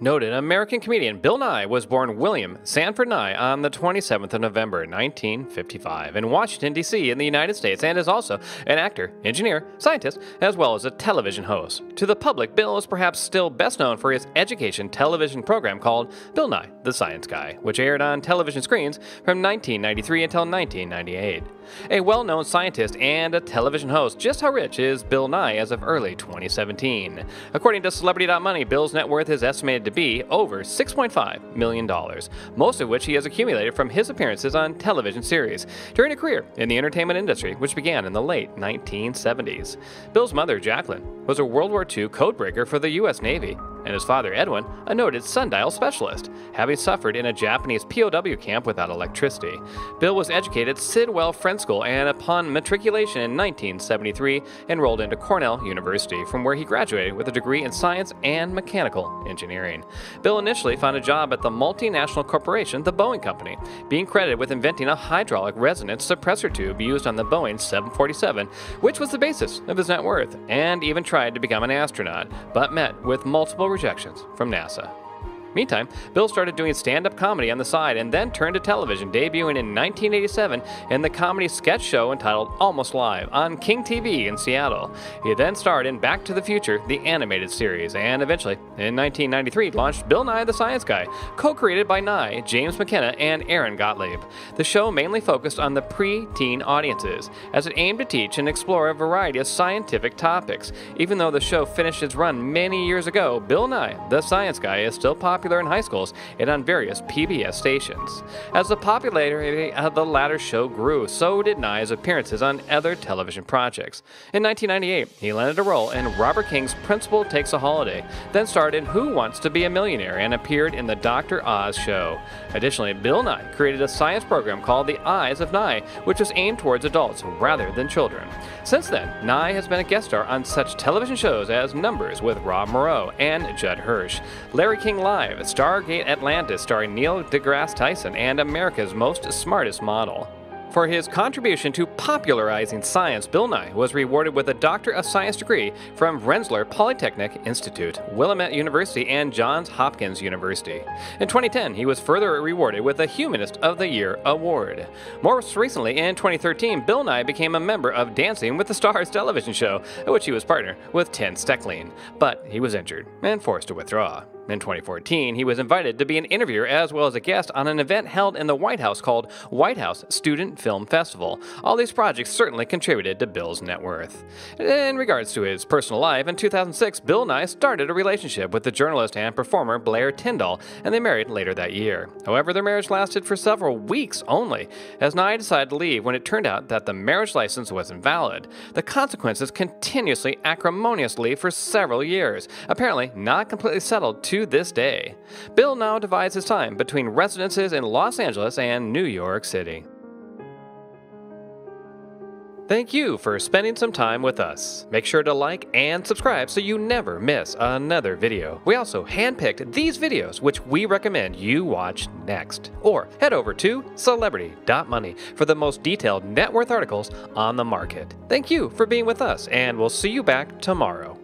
Noted American comedian Bill Nye was born William Sanford Nye on the 27th of November 1955 in Washington, D.C., in the United States, and is also an actor, engineer, scientist, as well as a television host. To the public, Bill is perhaps still best known for his education television program called Bill Nye, the Science Guy, which aired on television screens from 1993 until 1998. A well known scientist and a television host, just how rich is Bill Nye as of early 2017? According to Celebrity.money, Bill's net worth is estimated to be over $6.5 million, most of which he has accumulated from his appearances on television series during a career in the entertainment industry, which began in the late 1970s. Bill's mother, Jacqueline, was a World War II codebreaker for the U.S. Navy and his father Edwin, a noted sundial specialist, having suffered in a Japanese POW camp without electricity. Bill was educated at Sidwell Friends School and, upon matriculation in 1973, enrolled into Cornell University, from where he graduated with a degree in science and mechanical engineering. Bill initially found a job at the multinational corporation, the Boeing Company, being credited with inventing a hydraulic resonance suppressor tube used on the Boeing 747, which was the basis of his net worth, and even tried to become an astronaut, but met with multiple rejections from NASA. Meantime, Bill started doing stand up comedy on the side and then turned to television, debuting in 1987 in the comedy sketch show entitled Almost Live on King TV in Seattle. He then starred in Back to the Future, the animated series, and eventually, in 1993, launched Bill Nye the Science Guy, co created by Nye, James McKenna, and Erren Gottlieb. The show mainly focused on the pre teen audiences, as it aimed to teach and explore a variety of scientific topics. Even though the show finished its run many years ago, Bill Nye the Science Guy is still popular popular in high schools and on various PBS stations. As the popularity of the latter show grew, so did Nye's appearances on other television projects. In 1998, he landed a role in Robert King's Principal Takes a Holiday, then starred in Who Wants to Be a Millionaire and appeared in the Dr. Oz show. Additionally, Bill Nye created a science program called The Eyes of Nye, which was aimed towards adults rather than children. Since then, Nye has been a guest star on such television shows as Numbers with Rob Morrow and Judd Hirsch, Larry King Live, Stargate Atlantis starring Neil deGrasse Tyson, and America's Most Smartest Model. For his contribution to popularizing science, Bill Nye was rewarded with a Doctor of Science degree from Rensselaer Polytechnic Institute, Willamette University, and Johns Hopkins University. In 2010, he was further rewarded with a Humanist of the Year award. Most recently, in 2013, Bill Nye became a member of Dancing with the Stars television show, at which he was partner with Ken Stecklein, but he was injured and forced to withdraw. In 2014, he was invited to be an interviewer as well as a guest on an event held in the White House called White House Student Film Festival. All these projects certainly contributed to Bill's net worth. In regards to his personal life, in 2006, Bill Nye started a relationship with the journalist and performer Blair Tyndall, and they married later that year. However, their marriage lasted for several weeks only, as Nye decided to leave when it turned out that the marriage license was invalid. The consequences continuously acrimoniously for several years, apparently not completely settled to to this day. Bill now divides his time between residences in Los Angeles and New York City. Thank you for spending some time with us. Make sure to like and subscribe so you never miss another video. We also handpicked these videos which we recommend you watch next. Or head over to celebrity.money for the most detailed net worth articles on the market. Thank you for being with us and we'll see you back tomorrow.